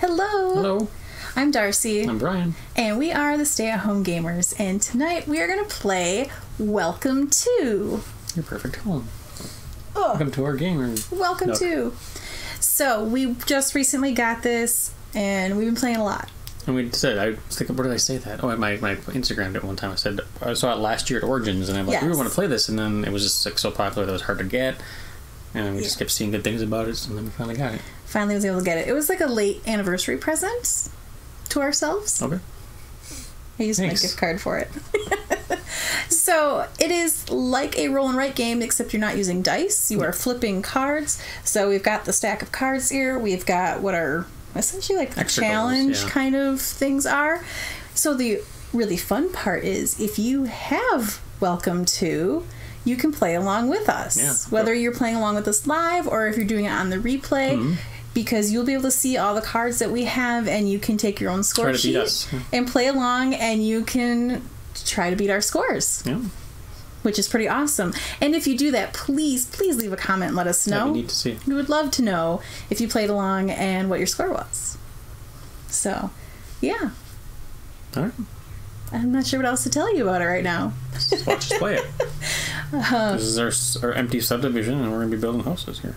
Hello. Hello, I'm Darcy, I'm Brian. and we are the Stay at Home Gamers. And tonight we are going to play Welcome to. Your perfect home. Oh, Welcome to our game. welcome Nook. to. So we just recently got this, and we've been playing a lot. And we said, I was thinking, where did I say that? Oh, my, my Instagram at one time. I said, I saw it last year at Origins, and I'm like, we Yes. want to play this. And then it was just like so popular that it was hard to get. And we just kept seeing good things about it, and then we finally got it. Finally, was able to get it. It was like a late anniversary present to ourselves. Okay. I used Thanks. my gift card for it. so it is like a roll and write game, except you're not using dice. You are flipping cards. So we've got the stack of cards here. We've got what are essentially like the Extra goals, challenge yeah. kind of things are. So the really fun part is if you have welcome to. You can play along with us, Yeah. whether you're playing along with us live or if you're doing it on the replay, Mm-hmm. Because you'll be able to see all the cards that we have, and you can take your own score Try to beat sheet us. and play along and you can try to beat our scores Yeah. which is pretty awesome and if you do that please please leave a comment and let us know be neat to see. we would love to know if you played along and what your score was so yeah All right. i'm not sure what else to tell you about it right now Let's watch us play it. Uh-huh. This is our, our empty subdivision, and we're going to be building houses here.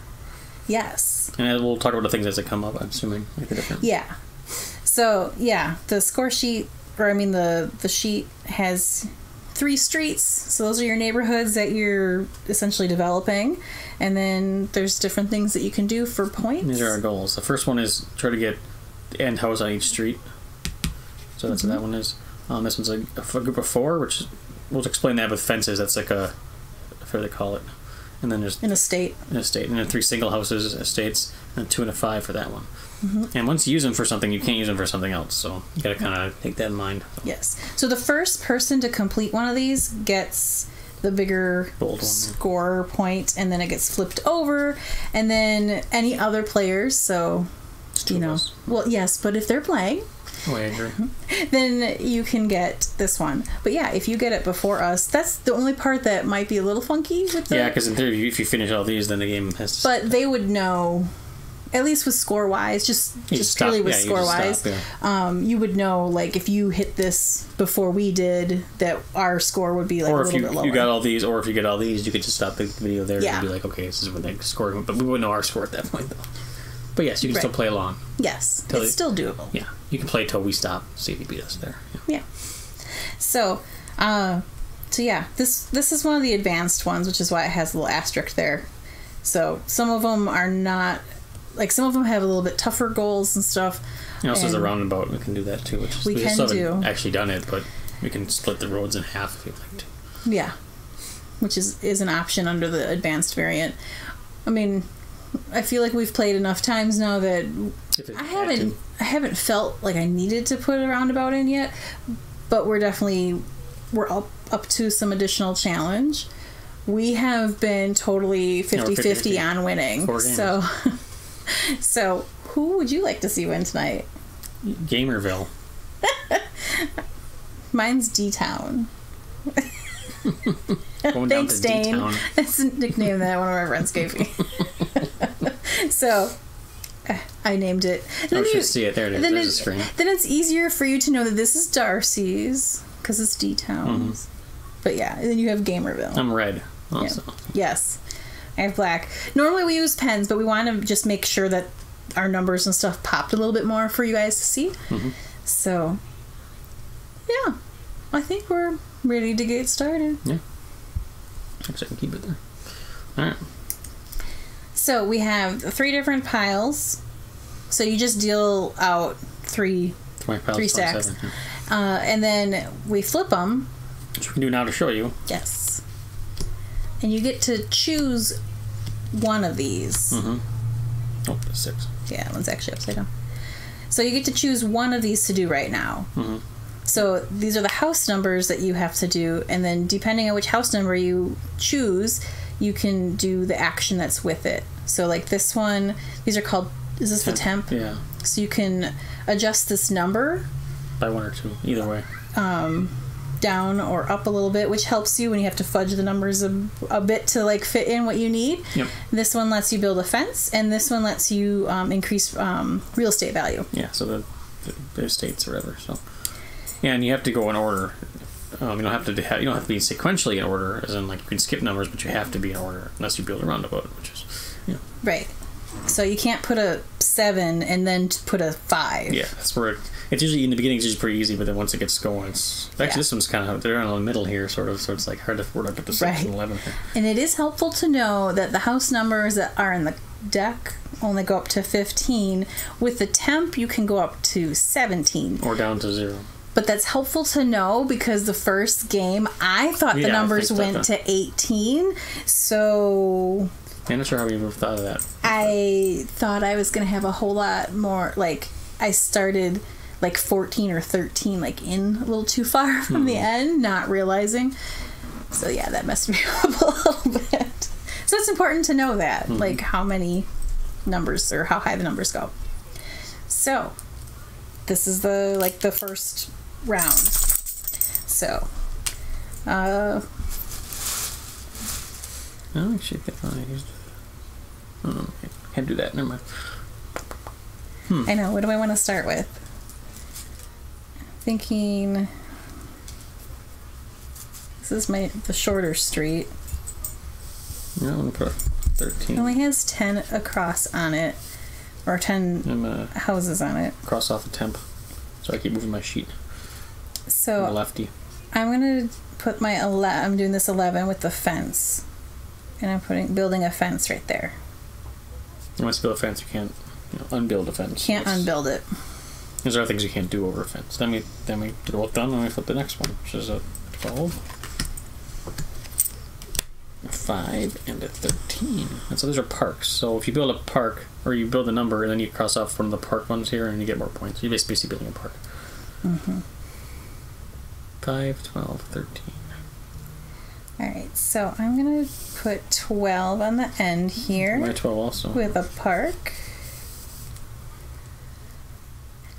Yes And we'll talk about the things as they come up, I'm assuming. Make a difference. yeah so yeah the score sheet or i mean the the sheet has three streets so those are your neighborhoods that you're essentially developing and then there's different things that you can do for points These are our goals. The first one is try to get the end house on each street. So that's Mm-hmm. what that one is. Um, this one's a group of four, which is, we'll explain that with fences. That's like a, I forget what they call it. And then there's in a state an estate, and then three single houses, estates, and two and a five for that one. Mm-hmm. And once you use them for something, you can't use them for something else. So you got to kind of take that in mind. Yes. So the first person to complete one of these gets the bigger score point, and then it gets flipped over, and then any other players. So you know, well, yes, but if they're playing, Oh, I agree. then you can get this one. But yeah, if you get it before us, that's the only part that might be a little funky with the. Yeah, because in theory, if you finish all these, then the game has to. But they would know. At least with score wise, just You just stop- purely with yeah, score wise, stop, um, you would know like if you hit this before we did, that our score would be like or a if little you bit lower. you got all these, or if you get all these, you could just stop the video there Yeah. and be like, okay, this is what they scored. But we wouldn't know our score at that point, though. But yes, you can still play along. Yes, it's still doable. Yeah, you can play till we stop. See if you beat us there. Yeah. Yeah. So, uh, so yeah, this this is one of the advanced ones, which is why it has a little asterisk there. So some of them are not like some of them have a little bit tougher goals and stuff. And also, there's a roundabout. We can do that too. Which is, We can still haven't do. actually done it, but we can split the roads in half if you'd like to. Yeah, which is is an option under the advanced variant. I mean, I feel like we've played enough times now that I haven't. I haven't felt like I needed to put a roundabout in yet, but we're definitely we're up up to some additional challenge. We have been totally we're 50-50 50-50. on winning. So so who would you like to see win tonight? Gamerville. Mine's D Town. Thanks, Dane. D-Town. That's a nickname that one of my friends gave me. so uh, I named it. Oh, Then should you- see it. There it is. then, There's a screen. then it's easier for you to know that this is Darcy's because it's D Towns. But yeah, and then you have Gamerville. I'm red. Yeah. Also. Yes, I have black. Normally we use pens, but we want to just make sure that our numbers and stuff popped a little bit more for you guys to see. Mm-hmm. So, yeah, I think we're ready to get started. Actually, I can keep it there. All right. So we have three different piles. So you just deal out three, three stacks. uh, and then we flip them. Which we can do now to show you. Yes. And you get to choose one of these. Mm-hmm. Oh, six. Yeah, one's actually upside down. So you get to choose one of these to do right now. Mhm. So these are the house numbers that you have to do, and then depending on which house number you choose, you can do the action that's with it. So like this one, these are called. Is this the temp? Yeah. So you can adjust this number By one or two. Either way. um, down or up a little bit, which helps you when you have to fudge the numbers a, a bit to like fit in what you need. Yep. This one lets you build a fence, and this one lets you um, increase um, real estate value. Yeah, so the, the, the estates or whatever. So yeah, and you have to go in order. Um, you don't have to you don't have to be sequentially in order, as in like you can skip numbers, but you have to be in order unless you build a roundabout, which is yeah, Right. So you can't put a seven and then put a five. yeah. That's where it, it's usually in the beginning. It's usually pretty easy, but then once it gets going, it's actually Yeah. this one's kind of they're in the middle here, sort of. So it's like hard to where I put the six Right. and eleven here. And it is helpful to know that the house numbers that are in the deck only go up to 15. With the temp, you can go up to 17. or down to zero. But that's helpful to know because the first game, I thought Yeah, the numbers went to 18. So I'm not sure how even thought of that. I thought I was going to have a whole lot more. Like, I started like 14 or 13, like in a little too far from the end, not realizing. So, yeah, that messed me up a little bit. So, it's important to know that, like, how many numbers or how high the numbers go. So, this is the like the first round. So, uh, Oh, actually, I think I used. Oh, okay. Can't do that. Never mind. Hmm. I know. What do I want to start with? Thinking. This is my the shorter street. Yeah, I'm gonna put a oh, It thirteen. only has ten across on it, or ten I'm uh, houses on it. cross off a temp, so I keep moving my sheet. So I'm a lefty. I'm gonna put my eleven. I'm doing this eleven with the fence, and I'm putting building a fence right there. Once you build a fence, you can't you know, unbuild a fence. Can't That's- unbuild it. There's other things you can't do over a fence. Then we then we get both done, and we flip the next one, which is a twelve, a five, and a thirteen. And so these are parks. So if you build a park, or you build a number, and then you cross off one of the park ones here, and you get more points. You're basically building a park. Mm-hmm. Five, twelve, thirteen. All right. So I'm gonna put twelve on the end here. My twelve also. with a park.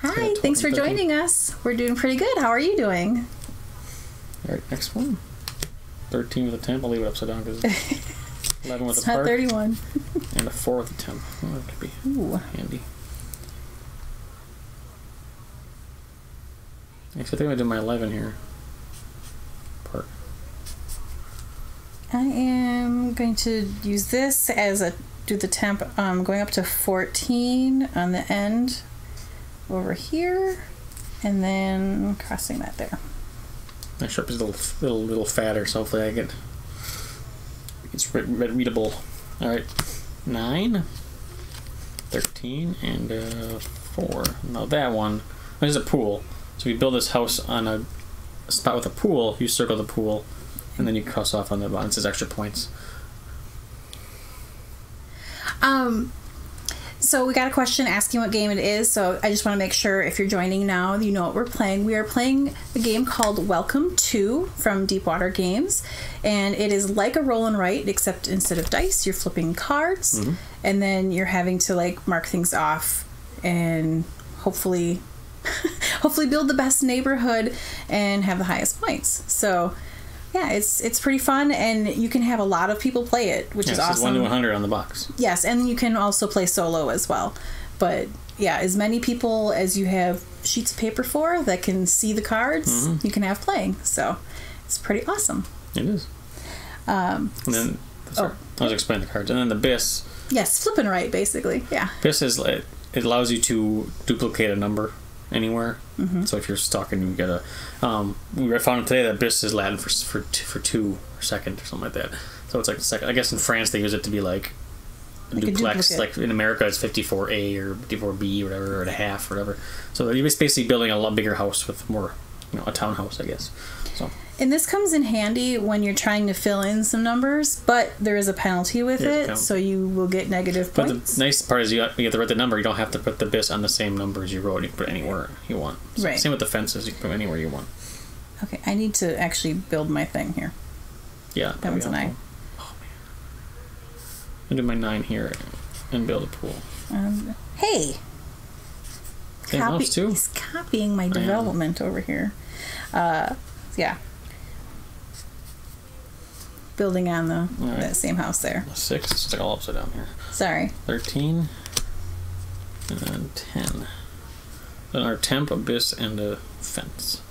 Hi, thanks for 12 joining us. We're doing pretty good. How are you doing? All right, next one. Thirteen with a temp. I'll leave it upside down because eleven with It's a not park 31. and a four with a temp. Oh, that could be Ooh. handy. Actually, I think I'm gonna do my eleven here. Park. I am going to use this as a do the temp um going up to 14 on the end over here and then crossing that there. My sharp is a little, little, little fatter, so hopefully I get it's re- re- readable. All right, nine, 13, and uh, four. Now that one, there's a pool. So if you build this house on a spot with a pool, you circle the pool, and then you cross off on the. It says extra points. Um, so we got a question asking what game it is. So I just want to make sure if you're joining now, you know what we're playing. We are playing a game called Welcome to from Deep Water Games, and it is like a roll and write, except instead of dice, you're flipping cards, and then you're having to like mark things off and hopefully. hopefully build the best neighborhood and have the highest points. So yeah, it's it's pretty fun and you can have a lot of people play it, which Yeah, is awesome. one to one hundred on the box. Yes, and you can also play solo as well. But yeah, as many people as you have sheets of paper for that can see the cards, Mm-hmm. you can have playing. So it's pretty awesome. It is. Um, And then, sorry, Oh. I was explaining the cards, and then the bis. yes, flipping right, basically. Yeah. Bis is it allows you to duplicate a number anywhere. Mm-hmm. So if you're stuck and you get a, um, we found today that bis is Latin for for t- for two or second or something like that. So it's like the second. I guess in France they use it to be like. a Like duplex, like in America, it's 54A or 54B or whatever, or a half or whatever. So you're basically building a lot bigger house with more, you know, a townhouse, I guess. So And this comes in handy when you're trying to fill in some numbers, but there is a penalty with There's it, so you will get negative But points. But the nice part is you have to write the number. You don't have to put the bis on the same number as you wrote. You can put it anywhere you want. So Right. Same with the fences. You can put anywhere you want. Okay, I need to actually build my thing here. Yeah. That be an I. helpful. Oh man. I'll do my nine here and build a pool. Um, hey, too. he's copying my development over here. Uh, yeah. Building on the Alright. that same house there. Six. It's like all upside down here. Sorry. 13 and then 10 then our temp a bis and a fence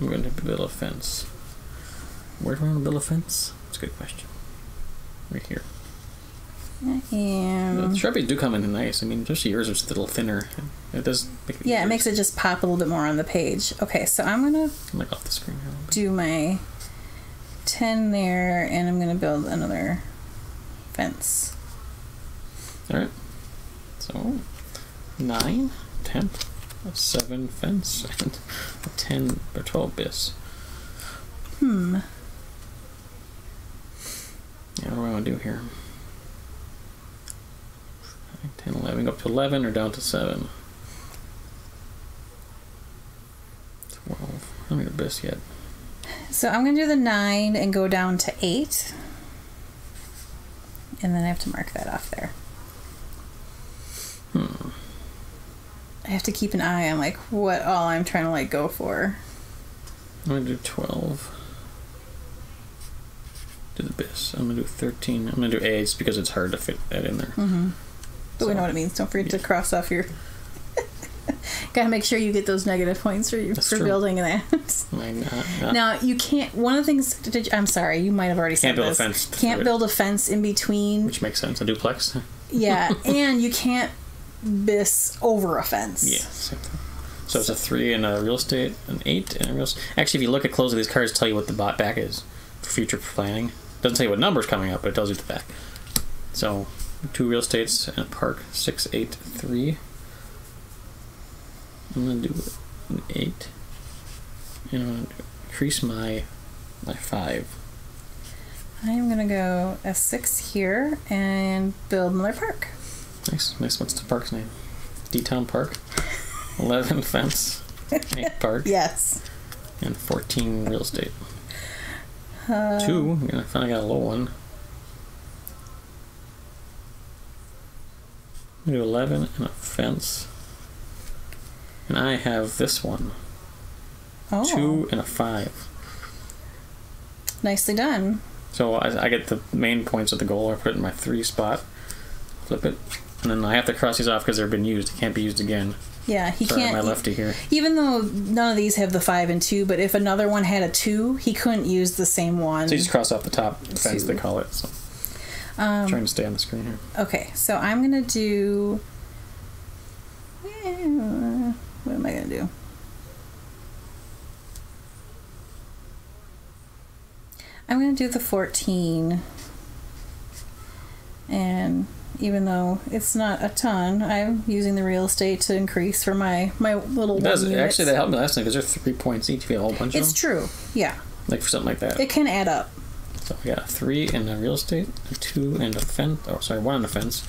i'm going to build a fence where do i want to build a fence that's a good question right here And the shrubberies do come in nice i mean especially yours is a little thinner it does make it yeah, it makes it just pop a little bit more on the page. Okay, so I'm gonna I'm like off the screen here do my 10 there and I'm gonna build another fence. all right so 9 temp a 7 fence and a 10 or 12 a bis Hmm. Yeah, what do I want to do here? 10, 11, go up to 11 or down to 7? 12. I don't need a bis yet. So I'm gonna do the 9 and go down to 8. And then I have to mark that off there. Hmm. I have to keep an eye on like what all I'm trying to like go for. I'm going to do 12. Do the abyss. I'm going to do 13. I'm going to do A just because it's hard to fit that in there. Mm-hmm. But we know what it means. Don't forget to cross off your. Gotta make sure you get those negative points for, That's for true. building that. Am I not, not- now you can't. One of the things. Did you, I'm sorry, you might have already said Can't build a fence Can't build a fence in between. which makes sense. A duplex? Yeah, and you can't bis over a fence. Yeah, same thing. So it's a 3 in a real estate, an 8 in a real estate. Actually, if you look at close of these cards, tell you what the bot back is for future planning. Doesn't tell you what number's coming up, but it tells you the back. So, two real estates and a park, six, eight, three. I'm gonna do an eight, and I'm gonna increase my my five. I'm gonna go a six here and build another park. Nice, nice. What's the park's name? D Town Park. Eleven fence, eight park, Yes. and fourteen real estate. Uh, Two. I finally got a low one. I'm do eleven and a fence. And I have this one. two and a five. nicely done. So I, I get the main points of the goal. I put it in my three spot. Flip it. And then I have to cross these off because they've been used. They can't be used again. Yeah, he Sorry, can't. my lefty here. Even though none of these have the five and two, but if another one had a two, he couldn't use the same one. So you just cross off the top fence, they Two. call it. So Um, trying to stay on the screen here. Okay, so I'm gonna do. What am I gonna do? I'm gonna do the 14. And even though it's not a ton, I'm using the real estate to increase for my my little It does actually that helped me last time because there's three points each. If you have a whole bunch It's of them, true. Yeah, like for something like that. it can add up. So we got a three in the real estate, a two in a fence. Oh, sorry, one in the fence,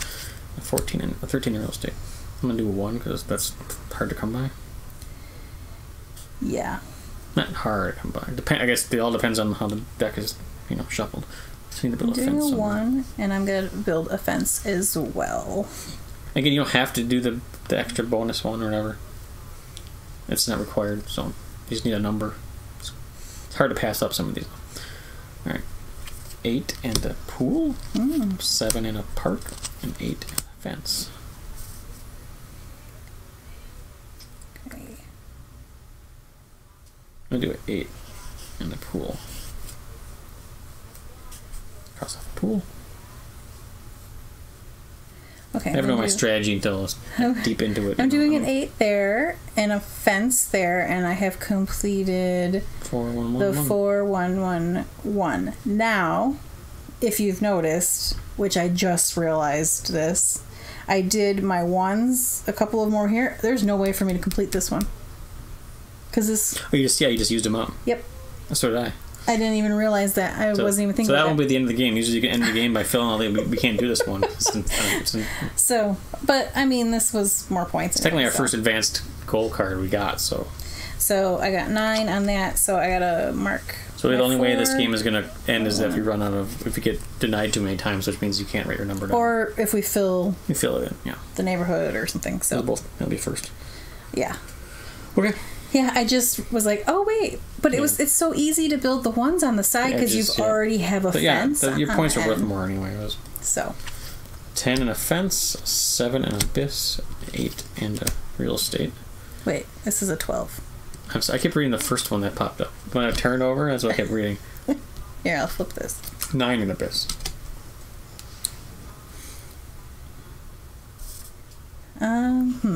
a fourteen and a thirteen in real estate. I'm gonna do a one because that's hard to come by. Yeah. Not hard to come by. Depend. I guess it all depends on how the deck is, you know, shuffled. So you need to I'm build a doing fence. a one, and I'm gonna build a fence as well. Again, you don't have to do the the extra bonus one or whatever. It's not required, so you just need a number. It's, it's hard to pass up some of these. All right, eight and a pool, Mm. seven in a park, and eight in a fence. Okay. I'm gonna do an eight in the pool. Cross off the pool. Okay. I never I'm know my strategy until it's deep into it. I'm doing an eight there and a fence there, and I have completed Four, one, one, the one. four one one one. Now, if you've noticed, which I just realized this, I did my ones, a couple of more here. There's no way for me to complete this one. Cause this, Oh, you just yeah, you just used them up. yep, So did I. I didn't even realize that. I So, wasn't even thinking so that won't be the end of the game. Usually, you can end the game by filling all the. We, we can't do this one. It's, in- uh, it's in- So, but I mean, this was more points. it's technically our so. first advanced goal card we got. So, So I got nine on that. So I got a mark. so the only way this game is gonna end is if you run out of if you get denied too many times, which means you can't write your number down. or if we fill you fill it in. Yeah, the neighborhood or something. so So both that'll be first. yeah. Okay. Yeah, I just was like, oh wait, but it was it's so easy to build the ones on the side because you've yeah. already have a But yeah, fence. the, your points are worth more anyway. Was So 10 and a fence, 7 and a bis, 8 and a real estate. wait, this is a twelve. I'm sorry, I kept reading the first one that popped up. When I turned over, that's what I kept reading. Here, I'll flip this. 9 and a bis. Um, hmm.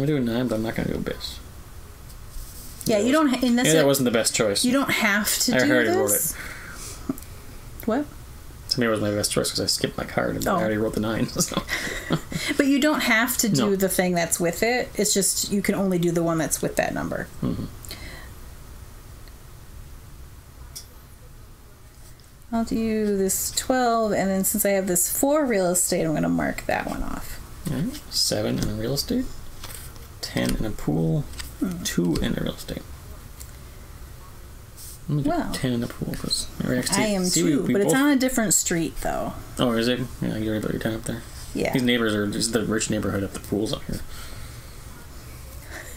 I'm going to do 9, but I'm not going to do a bis. Yeah, you don't. And that's Yeah, that it. wasn't the best choice. You don't have to I do already wrote it. What? to me, it was my best choice because I skipped my card and Oh. I already wrote the 9. So. But you don't have to do No. the thing that's with it. It's just you can only do the one that's with that number. Mhm. I'll do this 12, and then since I have this 4 real estate, I'm going to mark that one off. Alright, 7 in a real estate, 10 in a pool, Hmm. 2 in a real estate. Let me do Wow. 10 in the pool because I am too, but it's on a different street, though. Oh, is it? Yeah, you already put your 10 up there. Yeah. These neighbors are just the rich neighborhood of the pools up here.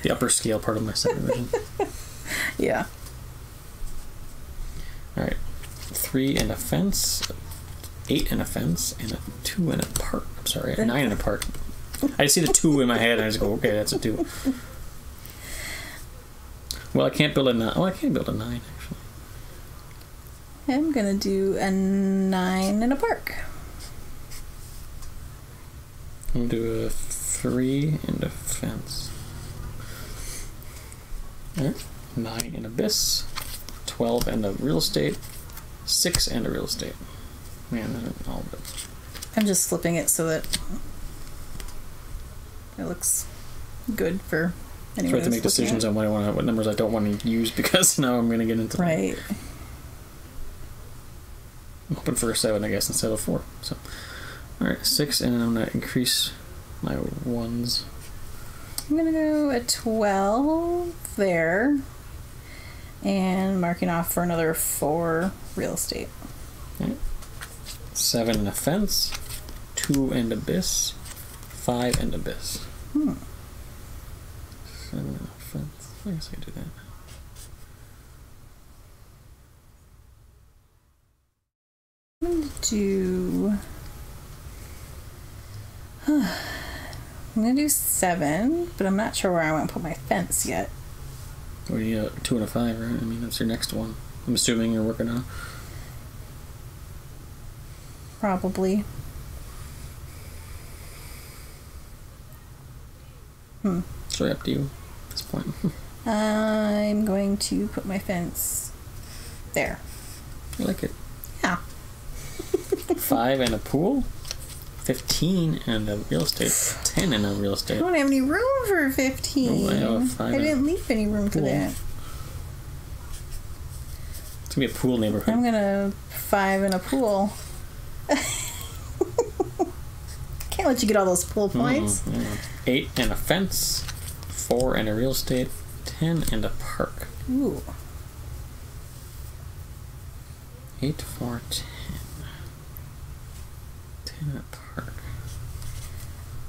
The upper scale part of my subdivision. Yeah. Alright. 3 in a fence, 8 in a fence, and a 2 in a park. I'm sorry, a 9 in a park. I see the 2 in my head and I just go, okay, that's a 2. Well, I can't build a 9. Oh, I can't build a 9, actually. I'm going to do a 9 in a park. I'm gonna do a 3 and a fence. Alright. 9 in a bis, 12 and a real estate, 6 and a real estate. Man, all of it. I'm just flipping it so that it looks good for So I have to make decisions on what I want, what numbers I don't want to use because now I'm gonna get into. Right. I'm hoping for a seven, I guess, instead of four. So, all right, six, and I'm gonna increase my ones. I'm gonna go a 12 there, and marking off for another four real estate. Seven and a fence, two and a bis, five and a bis. Hmm. A fence. I guess I could do that. I'm gonna do. I'm gonna do seven, but I'm not sure where I want to put my fence yet. Or you got two and a five, right? I mean, that's your next one. I'm assuming you're working on. Probably. Hmm. It's really up to you this point. I'm going to put my fence there. I like it. Yeah. Five and a pool, fifteen and a real estate, ten and a real estate. I don't have any room for 15. Oh, I I didn't leave any room for that. It's gonna be a pool neighborhood. I'm gonna five in a pool. Can't let you get all those pool points. Yeah. Eight and a fence, four and a real estate, ten and a park. Ooh. Eight, four, ten. Ten and a park.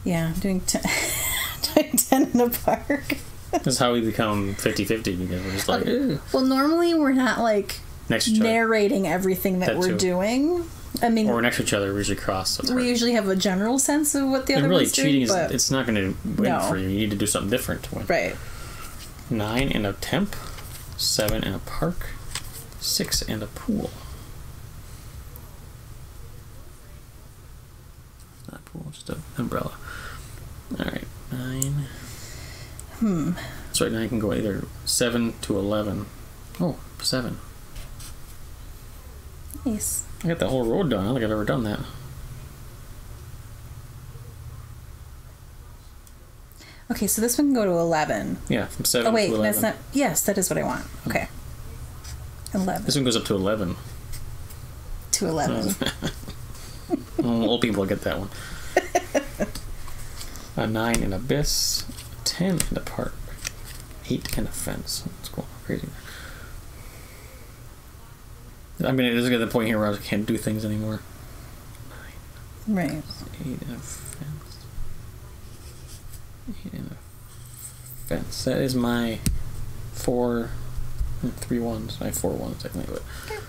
Yeah, I'm doing, ten, doing 10 in a park. This is how we become 50-50 because we're just like Well, normally we're not like next to each other. narrating everything that, That we're too. doing. I mean, Or next to each other, we usually cross. So we hard. usually have a general sense of what the and other really, cheating doing, is it's not going to win No. for you. You need to do something different to win. right. Nine and a temp, seven and a park, six and a pool. Not a pool, just an umbrella. Alright, nine. Hmm. That's right, now you can go either seven to eleven. Oh, seven. Nice. I got the whole road done. I don't think I've ever done that. Okay, so this one can go to 11. Yeah, from seven Oh, wait, that's not. Yes, that is what I want. Mm-hmm. Okay. 11 This one goes up to eleven. to 11. Oh, old people get that one. a nine in a bis, ten in the park, eight in a fence. It's going crazy. I mean, it is at the point here where I can't do things anymore. Right. Eight in a fence. Eight in a fence. That is my four, and three ones. I have four ones, technically. But,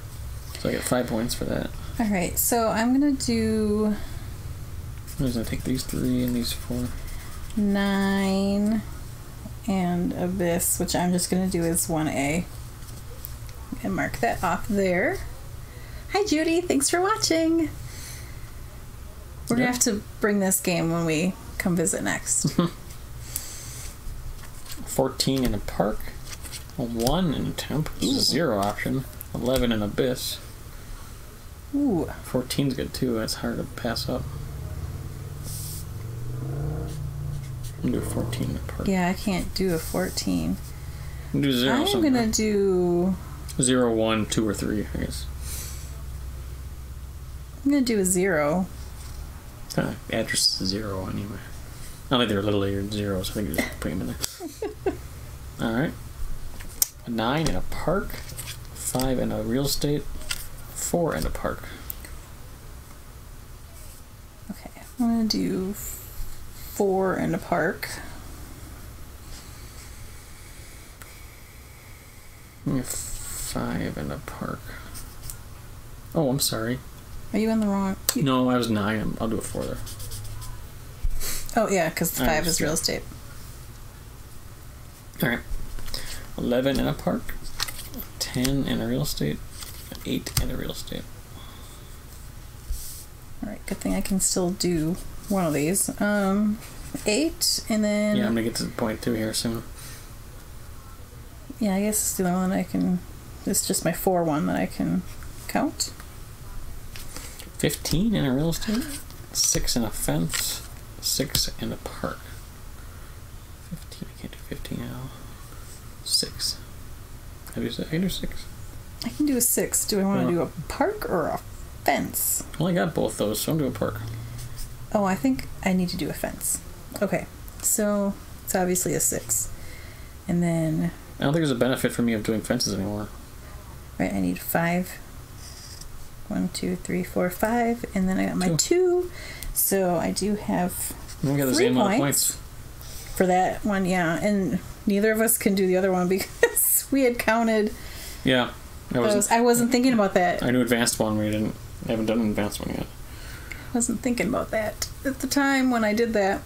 so I get five points for that. All right, so I'm gonna do I'm just gonna take these three and these four. nine and a bis, which I'm just gonna do as one A, and mark that off there. Hi Judy, thanks for watching. We're gonna have to bring this game when we come visit next. 14 in a park. A 1 in a temp. This a zero option. 11 in a bis. Ooh, 14's good too. That's hard to pass up. Do 14 in a park. yeah, I can't do a 14. I'm do 0 I'm gonna do. 0, 1, 2, or 3, I guess. I'm gonna do a zero. Uh, address is 0 anyway. I think they're little or zeros. I think you just put them in there. Alright. A 9 in a park. 5 in a real estate. 4 in a park. Okay, I'm gonna do four in a park. Mm, Five in a park. Oh, I'm sorry. Are you in the wrong? you- No, I was nine. I'll do a four there. Oh yeah, because I five is real estate. All right. Eleven in a park. Ten in a real estate. Eight in a real estate. All right, good thing I can still do one of these. Um, eight, and then Yeah, I'm gonna get to the point two here soon. yeah, I guess it's the only one I can. It's just my four one that I can count. Fifteen in a real estate. Six in a fence. Six in a park. Fifteen. I can't do fifteen now. Six. Have you said eight or six? I can do a six. Do I want to do a park or a fence? Well, I got both those, so I'm doing a park. Oh, I think I need to do a fence. Okay, so it's obviously a six, and then I don't think there's a benefit for me of doing fences anymore. Right, I need five. One, two, three, four, five, and then I got my Two. two. So I do have We got the same amount of points. points. for that one, yeah, and neither of us can do the other one because we had counted Yeah. I wasn't, I wasn't thinking about that. I knew advanced one. We didn't. I haven't done an advanced one yet. I wasn't thinking about that at the time when I did that.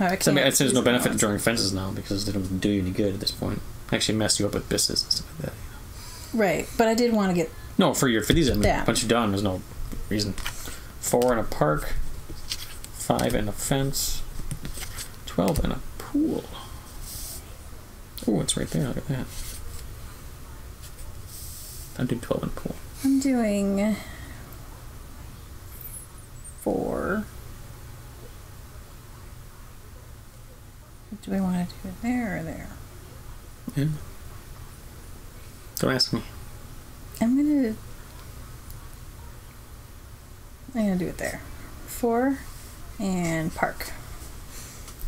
I can't mean, I'd there's no benefit to drawing fences now because they don't do you any good at this point. Actually, mess you up with bisses and stuff like that. Right, but I did want to get No, for your for these, I mean, Yeah. once you're done, there's no reason. Four in a park, five in a fence, twelve in a pool. Oh, it's right there. Look at that. I'm doing twelve in a pool. I'm doing four. Do we want to do it there or there? Yeah. Don't ask me. I'm gonna. I'm gonna do it there. Four and park.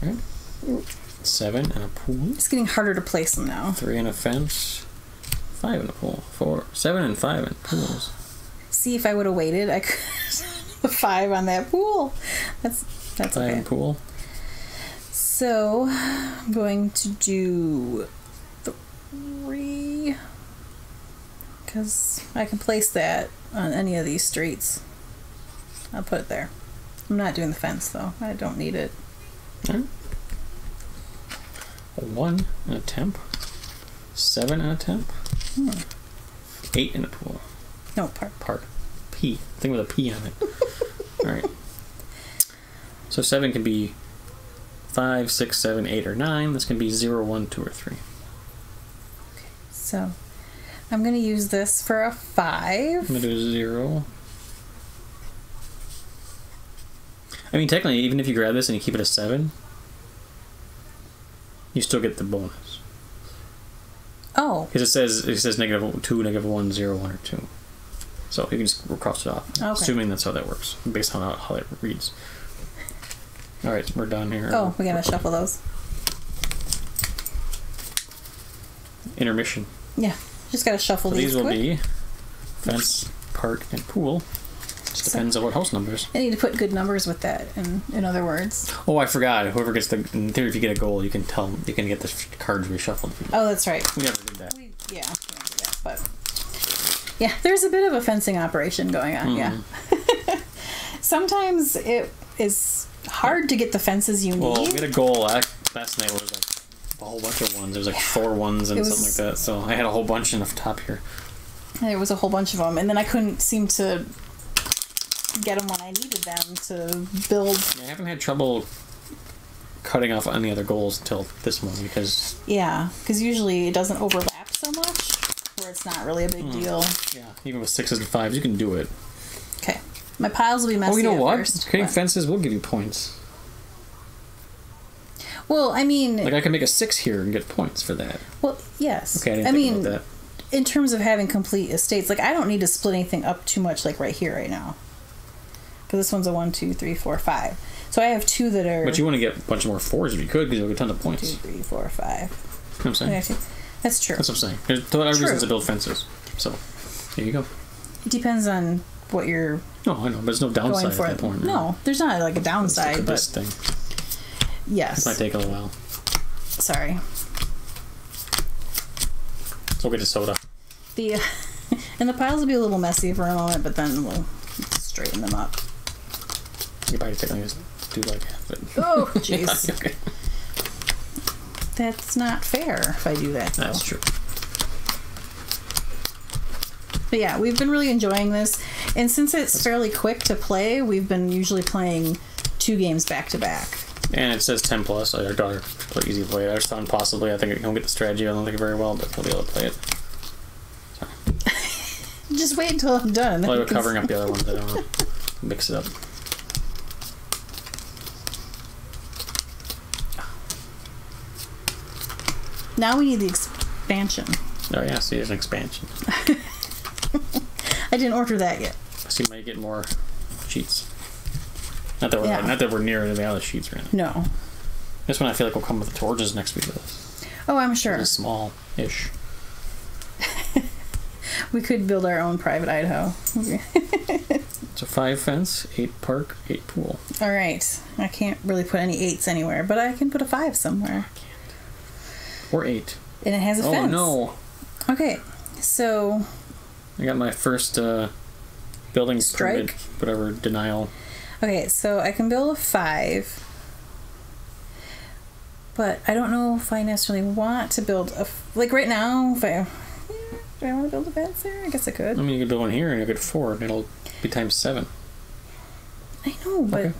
Right. Seven and a pool. It's getting harder to place them now. Three in a fence. Five in a pool. Four, seven, and five in pools. See if I would have waited, I could five on that pool. That's that's Five okay. pool. So I'm going to do three because I can place that on any of these streets. I'll put it there. I'm not doing the fence though. I don't need it. Alright. A one in a temp. Seven in a temp. Hmm. Eight in a pool. No park. Park. P. Thing with a P on it. Alright. So seven can be five, six, seven, eight, or nine. This can be zero, one, two, or three. Okay. So I'm going to use this for a five. I'm gonna do zero. I mean, technically, even if you grab this and you keep it a seven, you still get the bonus Oh, because it says it says negative two, negative one, zero, one, or two. So you can just cross it off, Okay. assuming that's how that works, based on how, how it reads. All right, we're done here. oh, we gotta shuffle those. Intermission. Yeah, just gotta shuffle So these. these will quick. be fence, park, and pool. Just So- depends on what house numbers. I need to put good numbers with that. In in other words. Oh, I forgot. Whoever gets the in theory, if you get a goal, you can tell you can get the cards reshuffled. Oh, that's right. We never did that. We, yeah, we don't that, but yeah, there's a bit of a fencing operation going on. Yeah. Mm-hmm. Sometimes it is hard to get the fences you need. Well, we had a goal last, night was a whole bunch of ones. There was like four ones and It something like that. So I had a whole bunch in the top here. There was a whole bunch of them, and then I couldn't seem to get them when I needed them to build. I haven't had trouble cutting off any other goals until this one because Yeah, because usually it doesn't overlap so much, where it's not really a big Hmm. deal. yeah, even with sixes and fives, you can do it. Okay, my piles will be messy. oh, you know at what? First, Cutting but- fences will give you points. Well, I mean, Like I can make a six here and get points for that. well, yes. Okay, I didn't I think mean, about that. in terms of having complete estates, like I don't need to split anything up too much, like right here, right now. Because this one's a one, two, three, four, five. So I have two that are But you want to get a bunch more fours if you could because you'll get tons of two, points. You three, four, five. know what I'm saying? That's true. That's what I'm saying. There's a lot of reasons to build fences. So, here you go. It depends on what you're No, I know, but there's no downside at that point. No, there's not like a downside, at but this thing. Yes. This might take a little while. Sorry. So we'll get to soda. The and the piles will be a little messy for a moment, but then we'll straighten them up. You're probably take just do like. Oh, Yeah, jeez. okay. That's not fair if I do that. Though. That's true. But yeah, we've been really enjoying this, and since it's fairly quick to play, we've been usually playing two games back to back. And it says 10 plus. Our daughter play easy play. Our son possibly. I think he don't get the strategy. I don't think it very well, but he'll be able to play it. Just wait until I'm done. then we're covering up the other ones, I don't. Mix it up. Now we need the expansion. Oh yeah, see, there's an expansion. I didn't order that yet. So you might get more sheets. Not that we're Yeah. not that we're near the other sheets right now. No. This one I feel like will come with the torches next week. Oh, I'm sure. It's small-ish. We could build our own private Idaho. it's a five fence, eight park, eight pool. All right. I can't really put any eights anywhere, but I can put a five somewhere. Or eight. And it has a Oh fence. no! Okay. So, I got my first uh, building Strike? permit, whatever denial. Okay, so I can build a five. But I don't know if I necessarily want to build a f- like right now. If I do I want to build a fence there? I guess I could. I mean, you could build one here and you get four, and it'll be times seven. I know, but Okay.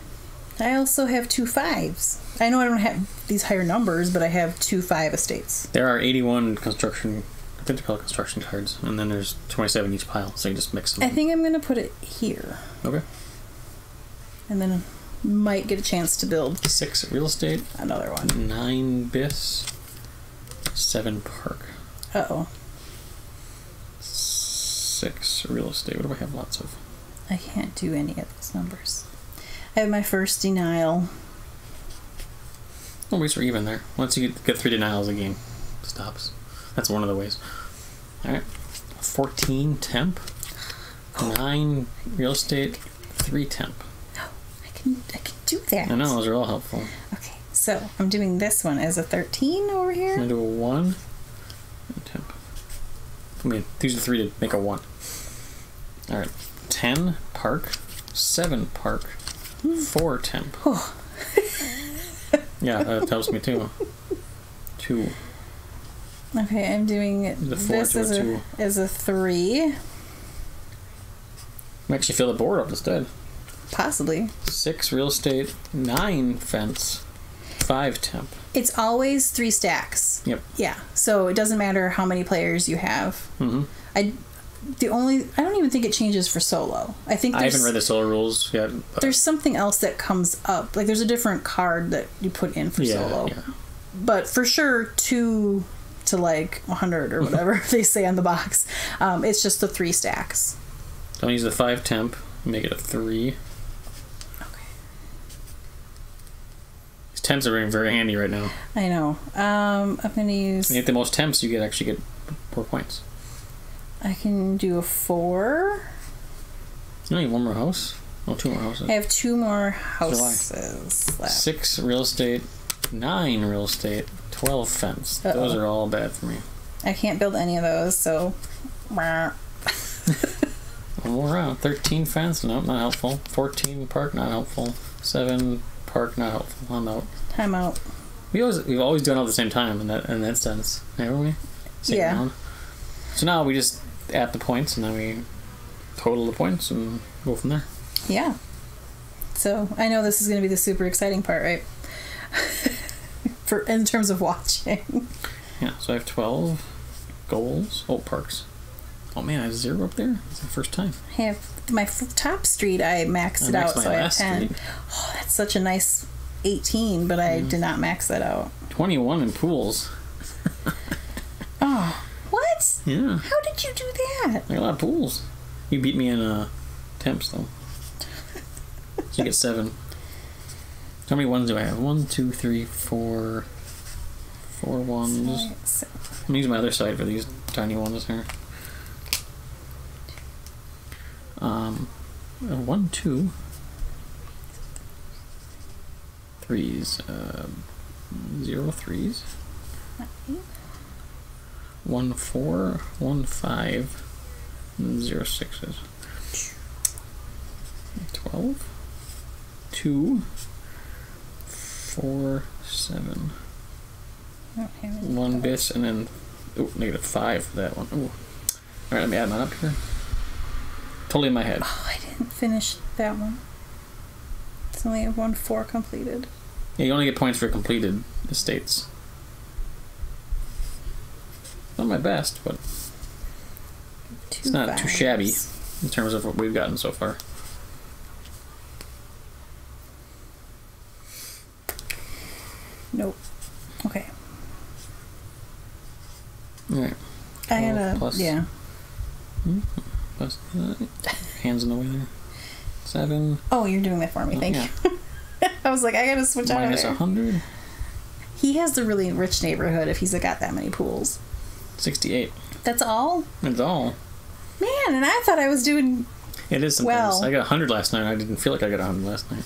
I also have two fives. I know I don't have these higher numbers, but I have two five estates. There are 81 construction, think construction cards, and then there's 27 each pile, so you just mix them. I think I'm gonna put it here, Okay. And then might get a chance to build Six real estate, another one. nine bis, seven park, Uh oh, six real estate. What do I have lots of? I can't do any of those numbers. I have my first denial. No we're even there. Once you get three denials, the game stops. That's one of the ways. All right. 14 temp, nine real estate, three temp. I can I can do that. I know those are all helpful. Okay, so I'm doing this one as a 13 over here. I'm gonna do a one. I mean, these are three to make a one. All right, ten park, seven park, hmm. four temp. Oh. yeah, that helps me too. Two. Okay, I'm doing this to a as a, as a three, I actually fill the board up instead. Possibly. Six real estate, nine fence, five temp. It's always three stacks. Yep. Yeah, so it doesn't matter how many players you have. Mm-hmm. I the only I don't even think it changes for solo. I think I haven't read the solo rules yet. But there's something else that comes up. Like there's a different card that you put in for yeah, solo. yeah. But for sure, two to like 100 or whatever they say on the box. Um, it's just the three stacks. Don't use the five temp. Make it a three. Okay. These temps are very, very handy right now. I know. Um, I'm gonna use. You get the most temps, you get actually get more points. I can do a four. No, you have one more house. Oh, two more houses. I have two more houses left. Six real estate, nine real estate, twelve fence. Those Uh-oh. are all bad for me. I can't build any of those, so. One more round. 13 fence, nope, not helpful. 14 park, not helpful. 7 park, not helpful. I'm out. Time out. We always, we've always done it all at the same time in that, in that sense, haven't we? Same Yeah. round. So now we just add the points and then we total the points and go from there. Yeah. So I know this is going to be the super exciting part, right? For in terms of watching. Yeah, so I have 12 goals. Oh, parks. Oh man, I have zero up there. It's the first time. I have my f- top street. I maxed I it maxed out, so I have ten. street. Oh, that's such a nice eighteen, but I did not max that out. 21 in pools. Oh, what? Yeah, How did you do that? I got a lot of pools. You beat me in uh, temps though. So you get seven. How many ones do I have? One, two, three, four. Four ones. Six. I'm use my other side for these tiny ones here. Um, uh, one, two, threes, uh, zero threes, one four, one five, zero sixes. Twelve, two, four, seven one bit and then ooh, negative five for that one. Ooh. All right, let me add mine up here. Totally in my head. Oh, I didn't finish that one. It's only one four completed. Yeah, you only get points for completed estates. Not my best, but Two it's not too shabby in terms of what we've gotten so far. Nope. Okay. All right, I had a plus- yeah. plus uh, hands in the way there. Seven Oh, you're doing that for me. Thank Yeah. you. I was like, I gotta switch out minus there. a hundred. He has the really rich neighborhood if he's got that many pools. Sixty-eight. That's all, That's all. man. And I thought I was doing. It is sometimes. Well- I got a hundred last night. I didn't feel like I got a hundred last night.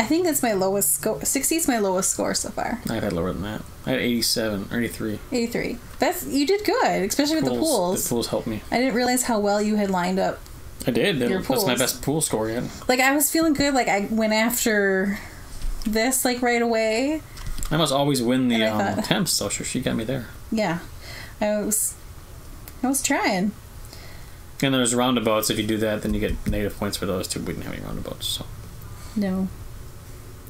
I think that's my lowest score. Sixty is my lowest score so far. I've had lower than that. I had eighty-seven, or eighty-three. Eighty-three. That's you did good, especially with the pools. The pools helped me. I didn't realize how well you had lined up. I did. Your That's my best pool score yet. Like I was feeling good. Like I went after this like right away. I must always win the um, thought- temps, so sure she got me there. Yeah, I was. I was trying. And there's roundabouts. If you do that, then you get negative points for those too. We didn't have any roundabouts, so No.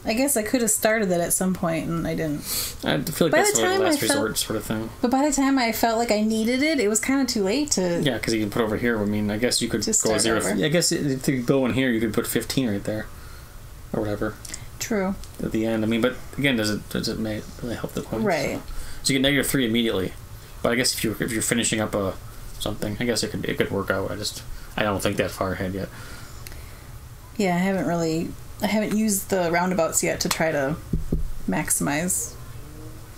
I guess I could have started it at some point and I didn't. I feel like By that's the sort of time a I last felt- resort sort of thing. But by the time I felt like I needed it, it was kind of too late to. Yeah, because you can put over here. I mean, I guess you could go zero. over. I guess if you go in here, you could put 15 right there, or whatever True. at the end. I mean, but again, does it does it make, really help the points? Right. So you get negative three immediately. But I guess if you if you're finishing up a something, I guess it could it could work out. I just I don't think that far ahead yet. Yeah, I haven't really. I haven't used the roundabouts yet to try to maximize.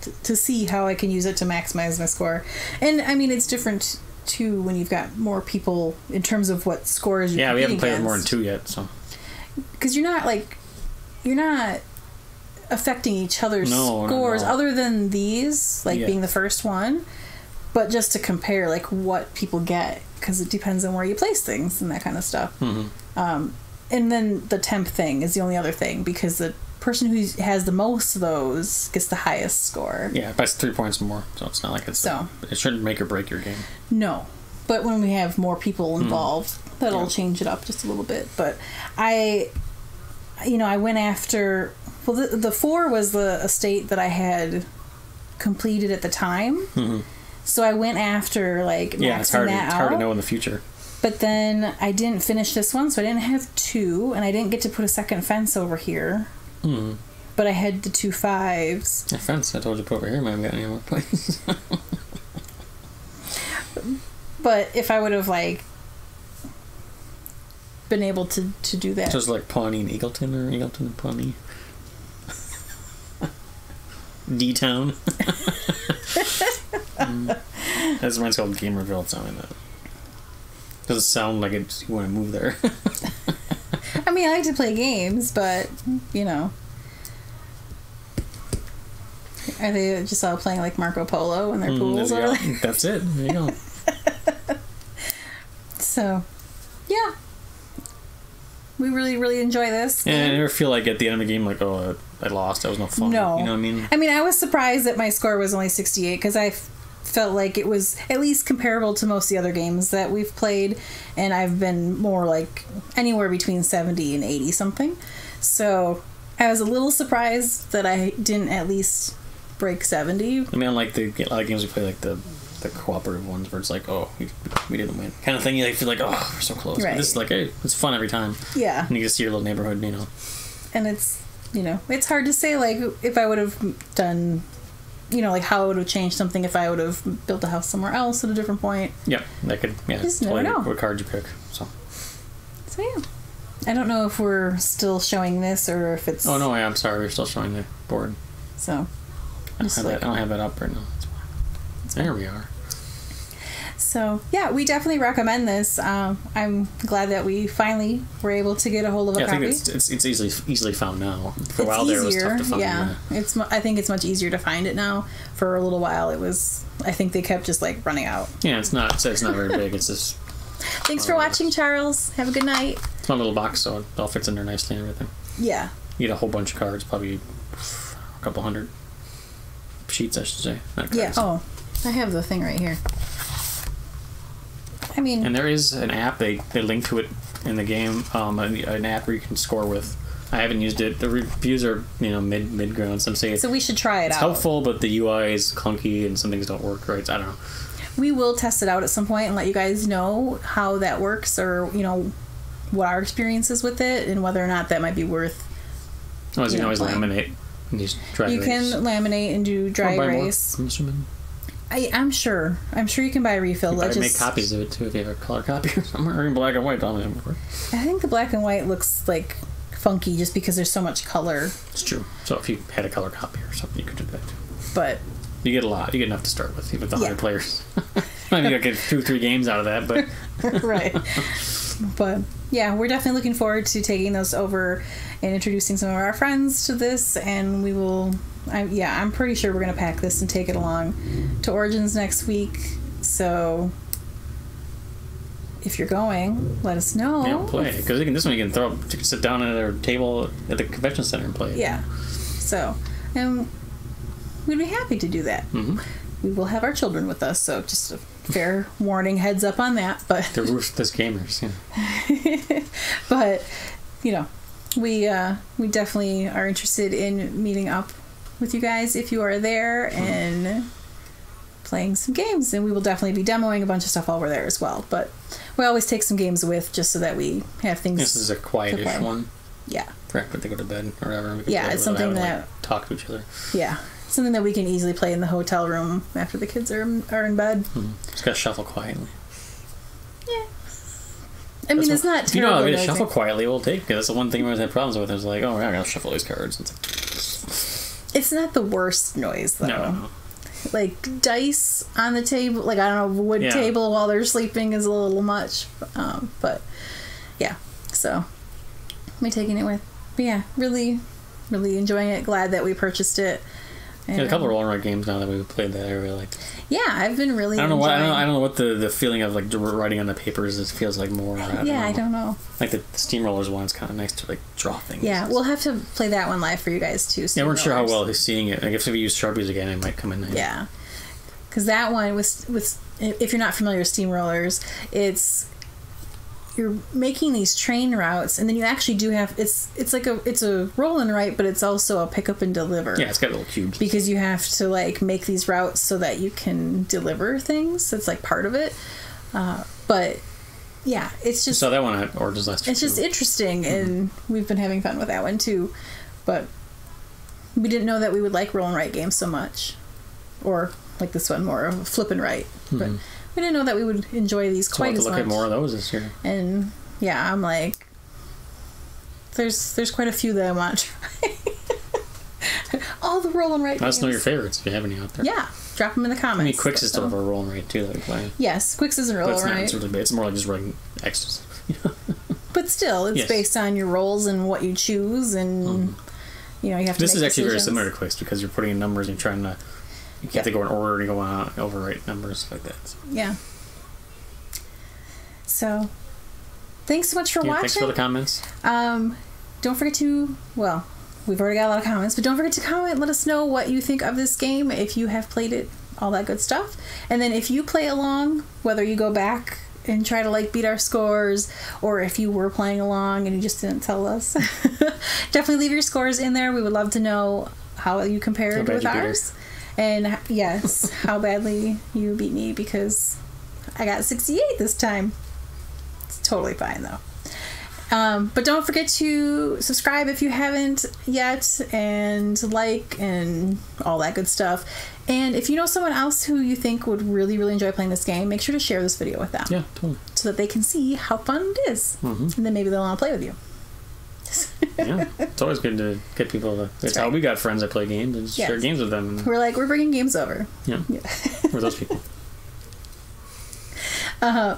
To, to see how I can use it to maximize my score. And I mean, it's different too when you've got more people in terms of what scores you're Yeah, we haven't played against. more than two yet, so because you're not like you're not affecting each other's No, no, scores no. other than these like Yeah. being the first one but just to compare like what people get because it depends on where you place things and that kind of stuff Mhm. um, and then the temp thing is the only other thing because the person who has the most of those gets the highest score yeah, by three points more. So it's not like it's So. it shouldn't make or break your game. No. But when we have more people involved, that'll Hmm. Yeah. change it up just a little bit. But I, you know, I went after. Well, the, the four was the estate that I had completed at the time. Mhm. So I went after like Yeah, it's hard. To, that it's hard to know in the future. But then I didn't finish this one, so I didn't have two, and I didn't get to put a second fence over here. Hmm. But I had the two fives. The fence I told you to put over here might have gotten any more points. But if I would have like been able to to do that, Just like Pawnee and Eagleton or Eagleton and Pawnee. D Town. That's mine's called Gamerville. It's something like that. Doesn't sound like it. You want to move there. I mean, I like to play games, but you know, Are they just all playing like Marco Polo in their Mm, pools? there you over go. there? That's it. There you go. So. We really, really enjoy this. And I never feel like at the end of the game, like, oh, I lost. That was no fun. No. You know what I mean? I mean, I was surprised that my score was only 68 because I f- felt like it was at least comparable to most of the other games that we've played, and I've been more like anywhere between 70 and 80 something. So I was a little surprised that I didn't at least break 70. I mean, like the a lot of games we play, like the the cooperative ones, where it's like, oh, we, we didn't win, kind of thing. You like, feel like, oh, we're so close. But Right. this is like, hey, it's fun every time, Yeah. and you just see your little neighborhood. You know, and it's you know it's hard to say like if i would have done you know like how it would have changed something if i would have built a house somewhere else at a different point yeah, that could yeah, Just totally never know. what card you pick. So, so yeah i don't know if we're still showing this or if it's oh no, I'm sorry, we're still showing the board. so I don't, have like- that, I don't have that up right now. There we are. so yeah we definitely recommend this um, i'm glad that we finally were able to get a hold of a Yeah, I copy think it's, it's it's easily easily found now. For a It's while there, it was tough to find. yeah. It's. I think it's much easier to find it now. For a little while, it was. I think they kept just like running out. Yeah, it's not it's, not very big. It's just Thanks for Oh, watching, Charles. Have a good night. it's one little box, so it all fits in there nicely and everything. Yeah. You get a whole bunch of cards, probably a couple hundred sheets, I should say. Not Yeah. Oh, I have the thing right here. I mean, And there is an app they they link to it in the game. Um, an, an app where you can score with. I haven't used it. The reviews are you know mid mid ground. Some say so we should try it it's out. helpful, but the UI is clunky and some things don't work right. I don't know. We will test it out at some point and let you guys know how that works, or you know, what our experience is with it, and whether or not that might be worth. Otherwise, you Yeah, can always playing. laminate and use dry you erase. can laminate and do Or dry buy erase. I'm assuming. I, I'm sure. I'm sure you can buy refills. You I just. make copies of it too if you have a color copy or something, or in black and white. Don't. I think the black and white looks like funky just because there's so much color, It's true. So if you had a color copy or something, you could do that too. but You get a lot. You get enough to start with, even with 100 Yeah. players. Maybe you get two, three games out of that, but right. But yeah, we're definitely looking forward to taking those over and introducing some of our friends to this, and we will. I, yeah, I'm pretty sure we're gonna pack this and take it along to Origins next week. So if you're going, let us know. yeah, play because this one you can throw, you can sit down at a table at the convention center and play. Yeah. So, and we'd be happy to do that. hmm We will have our children with us, so just a fair warning, heads up on that. But They're ruthless gamers. Yeah. but you know we uh we definitely are interested in meeting up with you guys if you are there and playing some games and we will definitely be demoing a bunch of stuff while we're there as well but we always take some games with just so that we have things This is a quietish one yeah for after they go to bed or whatever. We can Yeah, it's something that- like, talk to each other. yeah something that we can easily play in the hotel room after the kids are are in bed Mm-hmm. Just gotta shuffle quietly. yeah I mean, That's it's not You know. I mean, shuffle quietly will take. That's the one thing we always had problems with. Is like, oh, yeah, I gotta shuffle these cards. It's like, It's not the worst noise though. no, no, like dice on the table like i don't know wood Yeah. table while they're sleeping is a little much um, but yeah so me taking it with but yeah really really enjoying it glad that we purchased it Yeah, a couple of roll and games now that we've played that I really like. yeah i've been really I don't know what I don't, I don't know what the, the feeling of like writing on the papers is feels like more. I don't yeah know. i don't know like the, the Steam Rollers one. It's kind of nice to like draw things. yeah we'll have to play that one live for you guys too yeah, we're not sure how well he's seeing it. Like if we use sharpies again, it might come in. nice. Yeah, because that one with with if you're not familiar with Steam Rollers, it's you're making these train routes, and then you actually do have it's it's like a it's a roll and write, but it's also a pick up and deliver. yeah, it's got little cubes. Because you have to like make these routes so that you can deliver things. That's like part of it. Uh, but yeah, it's just So that one at Origins last year. it's just too. interesting, and we've been having fun with that one too. But we didn't know that we would like roll and write games so much, or like this one more of a flip and write. But We didn't know that we would enjoy these So we'll quite to as look much. at more of those this year. And yeah, I'm like, there's there's quite a few that I want to try. All the roll and write. Let us know your favorites if you have any out there. Yeah, drop them in the comments. I mean, Qwixx is still have a roll and write too that we play. Yes, Qwixx isn't But roll it's and not write, it's really. It's more like just writing X's. but still, it's Yes. based on your rolls and what you choose and. Mhm. you know you have to. This is actually very similar to Quest because you're putting in numbers and you're trying to. You have Yeah. to go in order and go on overwrite numbers like that. So, Yeah. So, thanks so much for yeah, watching. thanks for the comments. Um, don't forget to, well, we've already got a lot of comments, but don't forget to comment. Let us know what you think of this game, if you have played it, all that good stuff. And then if you play along, whether you go back and try to like beat our scores, or if you were playing along and you just didn't tell us, definitely leave your scores in there. We would love to know how you compared bad with ours. And yes, how badly you beat me because I got 68 this time. It's totally fine though. Um, but don't forget to subscribe if you haven't yet, and like and all that good stuff. And if you know someone else who you think would really, really enjoy playing this game, make sure to share this video with them Yeah, totally. so that they can see how fun it is. Mhm. and then maybe they'll want to play with you. Yeah, it's always good to get people to. That's how right. we got friends that play games and share games with them. We're like, we're bringing games over. Yeah, Yeah. we're those people. Uh huh.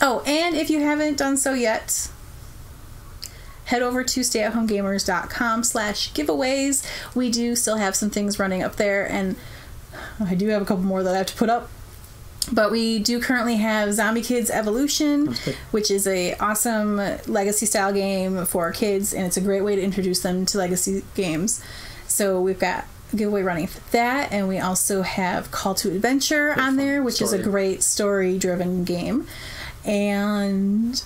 oh, and if you haven't done so yet, head over to stayathomegamers.com slash giveaways. We do still have some things running up there, and I do have a couple more that I have to put up. But we do currently have Zombie Kidz Evolution, which is a awesome legacy style game for our kids, and it's a great way to introduce them to legacy games. So we've got giveaway running for that, and we also have Call to Adventure on there, which is a great story driven game. And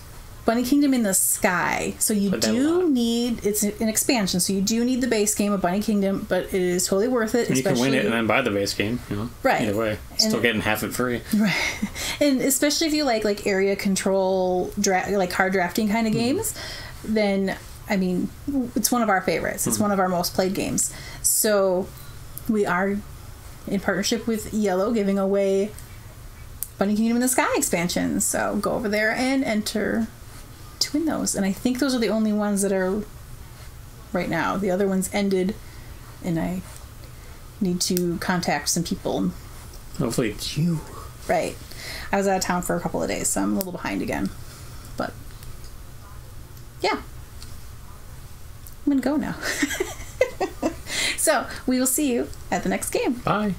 Bunny Kingdom in the Sky. So you do need it's an expansion, so you do need the base game of Bunny Kingdom, but it is totally worth it. And you can win it and then buy the base game. You know, Right. Either way, still And- getting half it free. Right. And especially if you like like area control dra- like card drafting kind of hmm. games, then I mean, it's one of our favorites. It's hmm. one of our most played games. So we are in partnership with IELLO giving away Bunny Kingdom in the Sky expansions. So go over there and enter to win those. And I think those are the only ones that are right now. The other ones ended and I need to contact some people Hopefully, it's you. Right. I was out of town for a couple of days, so I'm a little behind again. But yeah. I'm gonna go now. so we will see you at the next game. Bye.